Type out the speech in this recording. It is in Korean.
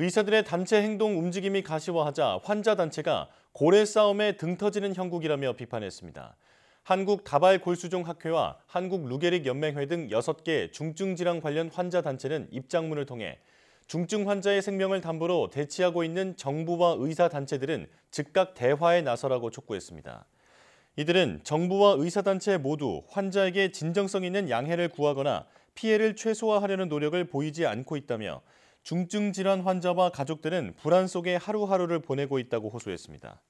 의사들의 단체 행동 움직임이 가시화하자 환자 단체가 고래 싸움에 등 터지는 형국이라며 비판했습니다. 한국 다발 골수종 학회와 한국 루게릭 연맹회 등 6개 중증 질환 관련 환자 단체는 입장문을 통해 중증 환자의 생명을 담보로 대치하고 있는 정부와 의사 단체들은 즉각 대화에 나서라고 촉구했습니다. 이들은 정부와 의사 단체 모두 환자에게 진정성 있는 양해를 구하거나 피해를 최소화하려는 노력을 보이지 않고 있다며 중증 질환 환자와 가족들은 불안 속에 하루하루를 보내고 있다고 호소했습니다.